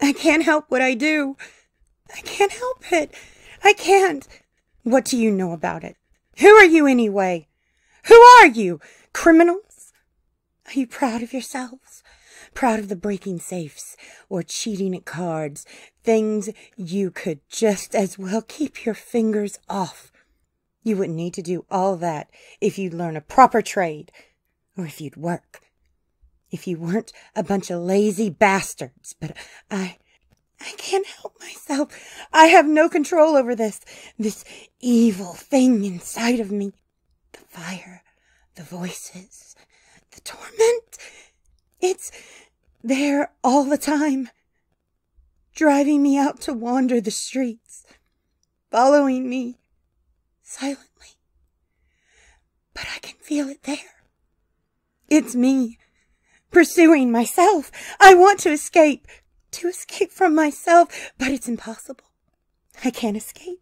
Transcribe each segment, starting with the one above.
I can't help what I do. I can't help it. I can't. What do you know about it? Who are you anyway? Who are you? Criminals? Are you proud of yourselves? Proud of the breaking safes or cheating at cards? Things you could just as well keep your fingers off. You wouldn't need to do all that if you'd learn a proper trade or if you'd work. If you weren't a bunch of lazy bastards. But I, I can't help myself. I have no control over this, this evil thing inside of me. The fire, the voices, the torment. It's there all the time, driving me out to wander the streets, following me silently. But I can feel it there. It's me, pursuing myself. I want to escape, to escape from myself, but it's impossible. I can't escape.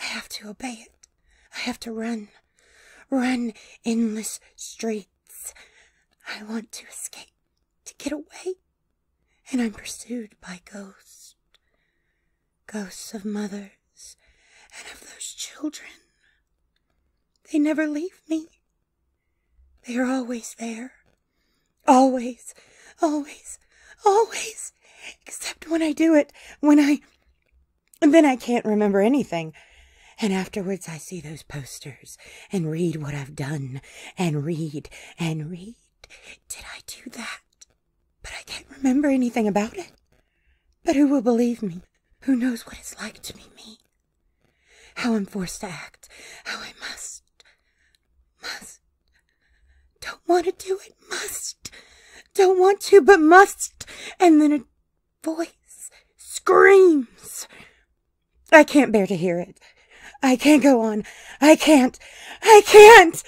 I have to obey it. I have to run, run endless streets. I want to escape, to get away, and I'm pursued by ghosts. Ghosts of mothers and of those children. They never leave me. They are always there. Always, always, always. Except when I do it, when I. And then I can't remember anything. And afterwards I see those posters and read what I've done and read and read. Did I do that? But I can't remember anything about it. But who will believe me? Who knows what it's like to be me? How I'm forced to act, how I must, must. Don't want to do it. Don't want to, but must. And then a voice screams. I can't bear to hear it. I can't go on. I can't. I can't.